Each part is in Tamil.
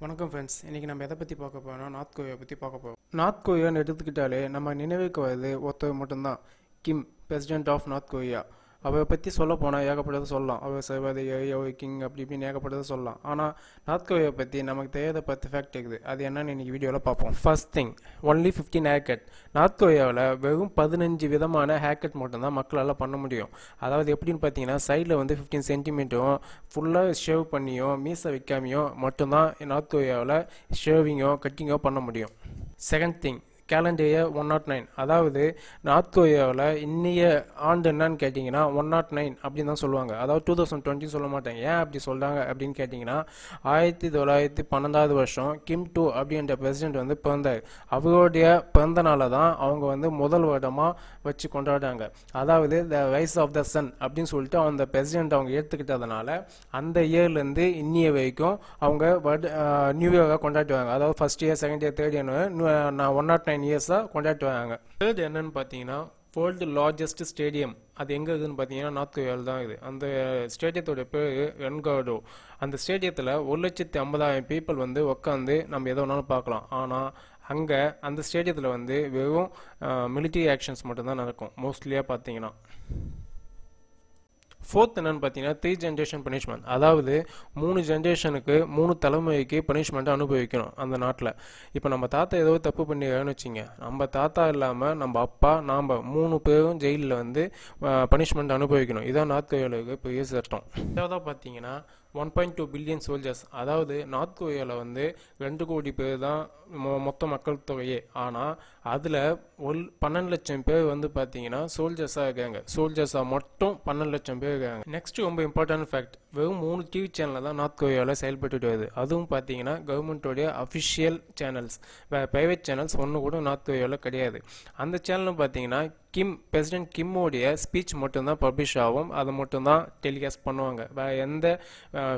வணக்கம் ஃப்ரெண்ட்ஸ் இன்றைக்கி நம்ம எதை பற்றி பார்க்க போகிறோம் நார்த் கொரியா பற்றி பார்க்க போகிறோம் நார்த் கொரியான்னு எடுத்துக்கிட்டாலே நம்ம நினைவுக்கு வருது ஒருத்தர் மட்டும்தான். Kim president of North Korea அவளை பற்றி சொல்ல போனால் ஏகப்பட்டதை சொல்லலாம். அவள் சர்வாதி கிங் அப்படி இப்படின்னு ஏகப்பட்டதை சொல்லலாம். ஆனால் நார்த் கொரியா பற்றி நமக்கு தெரியாத பத்து ஃபேக்ட் இருக்குது அது என்னன்னு இன்றைக்கி வீடியோவில் பார்ப்போம். First thing only fifteen haircut North கொரியாவில் வெறும் பதினஞ்சு விதமான ஹேர்கட் மட்டும்தான் மக்களால் பண்ண முடியும். அதாவது எப்படின்னு பார்த்தீங்கன்னா சைடில் வந்து ஃபிஃப்டீன் சென்டிமீட்டரும் ஃபுல்லாக ஷேவ் பண்ணியும் மீசை வைக்காமையும் மட்டும்தான் நார்த் கொரியாவில் ஷேவிங்கோ கட்டிங்கோ பண்ண முடியும். Second thing calendar year one nought nine அதாவது நார்த் கொரியாவில் இன்னைய ஆண்டு என்னன்னு கேட்டிங்கன்னா ஒன் நாட் oh நைன் அப்படின்னு தான் சொல்லுவாங்க. அதாவது டூ தௌசண்ட் டுவெண்ட்டி சொல்ல மாட்டாங்க. ஏன் அப்படி சொல்கிறாங்க அப்படின்னு கேட்டிங்கன்னா ஆயிரத்தி தொள்ளாயிரத்தி பன்னெண்டாவது வருஷம் கிம் டூ அப்படின்ற பிரசிடெண்ட் வந்து பிறந்தார். அவருடைய பிறந்த நாளை தான் அவங்க வந்து முதல் வருடமாக வச்சு கொண்டாடுறாங்க. அதாவது the rise of the sun அப்படின்னு சொல்லிட்டு அந்த பிரசிடெண்ட் அவங்க ஏற்றுக்கிட்டதுனால அந்த இயர்லேருந்து இன்னிய வரைக்கும் அவங்க வருட நியூ இயராக கொண்டாடுவாங்க. அதாவது first year second year third year நான் ஒன் நாட் நைன் இயர்ஸாக கொண்டாடுவாங்க. தேர்ட் என்னன்னு பார்த்தீங்கன்னா வேர்ல்டு லார்ஜஸ்ட் ஸ்டேடியம் அது எங்கே இருக்குதுன்னு பார்த்தீங்கன்னா நார்த் கொரியாவில் தான் இருக்குது அந்த ஸ்டேடியத்தோட பேர் ரென்கார்டோ அந்த ஸ்டேடியத்தில் ஒரு லட்சத்தி ஐம்பதாயிரம் பீப்புள் வந்து உட்காந்து நம்ம எதை வேணாலும் பார்க்கலாம். ஆனால் அங்கே அந்த ஸ்டேடியத்தில் வந்து வெறும் மிலிட்ரி ஆக்ஷன்ஸ் மட்டும்தான் நடக்கும். மோஸ்ட்லியாக பார்த்தீங்கன்னா. ஃபோர்த் என்னன்னு பார்த்தீங்கன்னா த்ரீ ஜென்ரேஷன் பனிஷ்மெண்ட் அதாவது மூணு ஜென்ரேஷனுக்கு மூணு தலைமுறைக்கு பனிஷ்மெண்ட்டை அனுபவிக்கணும் அந்த நாட்டில். இப்போ நம்ம தாத்தா ஏதோ தப்பு பண்ணிடுறான்னு வச்சுங்க. நம்ம தாத்தா இல்லாமல் நம்ம அப்பா நாம் மூணு பேரும் ஜெயிலில் வந்து பனிஷ்மெண்ட் அனுபவிக்கணும். இதான் நார்த் கொரியாவுக்கு பெரிய சட்டம். இதாவது பார்த்தீங்கன்னா one point two billion soldiers அதாவது நார்த் கொரியாவில் வந்து ரெண்டு கோடி பேர் தான் மொ மொத்த மக்கள் தொகையே. ஆனால் அதில் ஒல் பன்னெண்டு லட்சம் பேர் வந்து பார்த்தீங்கன்னா சோல்ஜர்ஸாக இருக்காங்க. சோல்ஜர்ஸாக மட்டும் பன்னெண்டு லட்சம் பேர் இருக்காங்க. நெக்ஸ்ட் ரொம்ப இம்பார்ட்டன்ட் ஃபேக்ட் வெறும் மூணு டிவி சேனலில் தான் நார்த் கொரியாவில் செயல்பட்டு வருது. அதுவும் பார்த்தீங்கன்னா கவர்மெண்ட்டோடைய அஃபிஷியல் சேனல்ஸ் ப்ரைவேட் சேனல்ஸ் ஒன்று கூட நார்த் கொரியாவில் கிடையாது. அந்த சேனலும் பார்த்தீங்கன்னா கிம் பிரசிடென்ட் கிம்மோடைய ஸ்பீச் மட்டும்தான் பப்ளிஷ் ஆகும். அதை மட்டும்தான் டெலிகாஸ்ட் பண்ணுவாங்க. வேறு எந்த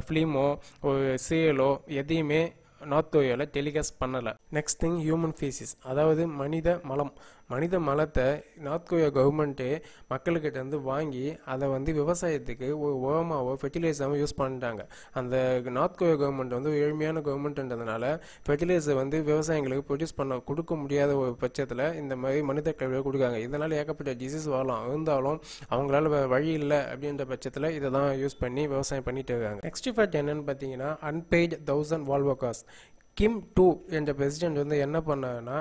ஃபிலிமோ ஒரு சீரியலோ எதையுமே நார்த் டெலிகாஸ்ட் பண்ணலை. நெக்ஸ்ட் திங் ஹியூமன் ஃபீசிஸ் அதாவது மனித மலம். மனித மலத்தை நார்த் கொரியா கவர்மெண்ட்டு மக்கள்கிட்ட இருந்து வாங்கி அதை வந்து விவசாயத்துக்கு ஒரு உரமாவோ ஃபெர்டிலைசராகவும் யூஸ் பண்ணிட்டாங்க. அந்த நார்த் கொரியா கவர்மெண்ட் வந்து ஏழ்மையான கவர்மெண்ட்ன்றதுனால ஃபெர்டிலைசர் வந்து விவசாயிகளுக்கு ப்ரொடியூஸ் பண்ண கொடுக்க முடியாத ஒரு பட்சத்தில் இந்த மாதிரி மனித கழிவை கொடுக்காங்க இதனால் ஏகப்பட்ட டிசீஸ் வரலாம். இருந்தாலும் அவங்களால வழி இல்லை அப்படின்ற பட்சத்தில் இதை தான் யூஸ் பண்ணி விவசாயம் பண்ணிட்டு இருக்காங்க. நெக்ஸ்ட் ஃபேக்ட் என்னென்னு பார்த்தீங்கன்னா unpaid thousand Volvo cars Kim two என்ற பிரசிடெண்ட் வந்து என்ன பண்ணாருன்னா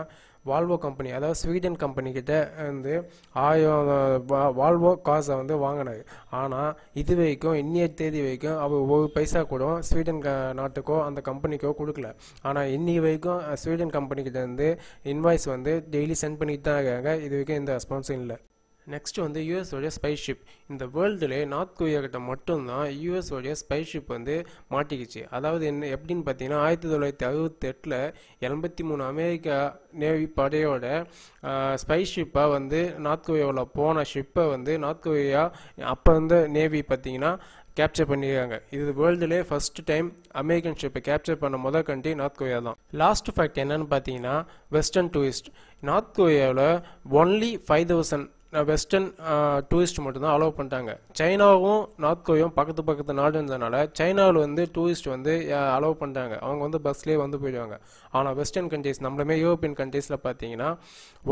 வால்வோ கம்பெனி அதாவது ஸ்வீடன் கம்பெனிக்கிட்ட வந்து ஆயிரம் வால்வோ காசை வந்து வாங்கினது ஆனால் இது வரைக்கும் இன்னைய தேதி வரைக்கும் அவர் ஒரு பைசா கூட ஸ்வீடன் க நாட்டுக்கோ அந்த கம்பெனிக்கோ கொடுக்கல. ஆனால் இன்னி வரைக்கும் ஸ்வீடன் கம்பெனிக்கிட்ட இருந்து இன்வாய்ஸ் வந்து டெய்லி சென்ட் பண்ணிட்டு தான் இருக்காங்க. இது வரைக்கும் எந்த ரெஸ்பான்ஸும் இல்லை. நெக்ஸ்ட் வந்து யூஎஸோடைய ஸ்பைஷிப் இந்த வேர்ல்டுலே நார்த் கொரியா கிட்ட மட்டும்தான் யூஎஸோடைய ஸ்பைஷிப் வந்து மாட்டிக்கிச்சு. அதாவது என்ன எப்படின்னு பார்த்தீங்கன்னா ஆயிரத்தி தொள்ளாயிரத்தி அறுபத்தெட்டில் எண்பத்தி மூணு அமெரிக்கா நேவி படையோட ஸ்பைஷிப்பாக வந்து நார்த் கொரியாவில் போன ஷிப்பை வந்து நார்த் கொரியா அப்போ இருந்த நேவி பார்த்தீங்கன்னா கேப்சர் பண்ணியிருக்காங்க. இது வேர்ல்டுலே ஃபர்ஸ்ட் டைம் அமெரிக்கன் ஷிப்பை கேப்சர் பண்ண முதல் கண்ட்ரி நார்த் கொரியா தான். லாஸ்ட் ஃபேக்ட் என்னன்னு பார்த்தீங்கன்னா வெஸ்டர்ன் டூரிஸ்ட் நார்த் கொரியாவில் only five thousand western tourist மட்டும்தான் அலோவ் பண்ணிட்டாங்க. சைனாவும் நார்த் கொரியாவும் பக்கத்து பக்கத்து நாடுன்றதுனால சைனாவில் வந்து டூரிஸ்ட் வந்து அலோவ் பண்ணிட்டாங்க. அவங்க வந்து பஸ்லேயே வந்து போயிடுவாங்க. ஆனால் வெஸ்டர்ன் கண்ட்ரிஸ் நம்மளுமே யூரோப்பியன் கண்ட்ரீஸில் பார்த்தீங்கன்னா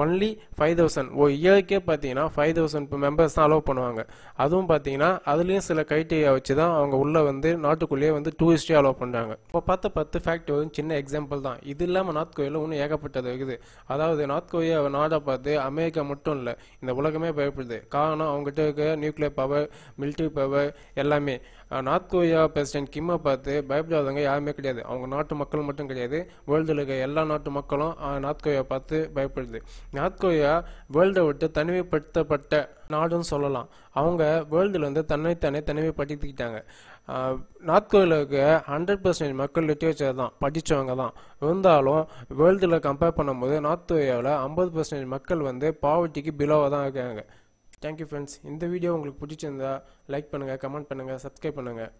ஒன்லி ஃபைவ் தௌசண்ட் ஒரு இயர்க்கே பார்த்தீங்கன்னா ஃபைவ் தௌசண்ட் மெம்பர்ஸ் தான் அலோவ் பண்ணுவாங்க. அதுவும் பார்த்தீங்கன்னா அதுலேயும் சில கைட்டீரியா வச்சு தான் அவங்க உள்ளே வந்து நாட்டுக்குள்ளேயே வந்து டூரிஸ்டே அலோவ் பண்ணுறாங்க இப்போ பார்த்த பத்து ஃபேக்ட் ஒரு சின்ன எக்ஸாம்பிள் தான். இது இல்லாமல் நார்த் கொரியாவில் இன்னும் ஏகப்பட்டது இருக்குது. அதாவது நார்த் கொரியா நாடை பார்த்து அமெரிக்கா மட்டும் இல்லை இந்த உலகமே பயப்படுது. காரணம் அவங்ககிட்ட இருக்க நியூக்ளியர் பவர் மிலிட்ரி பவர் எல்லாமே. நார்த் கொரியா பிரசிடென்ட் கிம்மை பார்த்து பயப்படாதவங்க யாருமே கிடையாது. அவங்க நாட்டு மக்கள் மட்டும் கிடையாது. வேர்ல்டில் இருக்க எல்லா நாட்டு மக்களும் நார்த் கொரியா பார்த்து பயப்படுது. நார்த் கொரியா வேர்ல்டை விட்டு தனிமைப்படுத்தப்பட்ட நாடுன்னு சொல்லலாம். அவங்க வேர்ல்டில் வந்து தன்னைத்தானே தனிமைப்படுத்திக்கிட்டாங்க. நார்த் கொரியாவில் இருக்க ஹண்ட்ரட் பர்சன்டேஜ் மக்கள் லிட்ரேச்சர் தான் படித்தவங்க தான். இருந்தாலும் வேர்ல்டில் கம்பேர் பண்ணும்போது நார்த் கொரியாவில் ஐம்பது பர்சன்டேஜ் மக்கள் வந்து பாவர்ட்டிக்கு பிலோவாக தான் இருக்காங்க. தேங்க்யூ ஃப்ரெண்ட்ஸ் இந்த வீடியோ உங்களுக்கு பிடிச்சிருந்தா லைக் பண்ணுங்கள் கமெண்ட் பண்ணுங்கள் சப்ஸ்கிரைப் பண்ணுங்கள்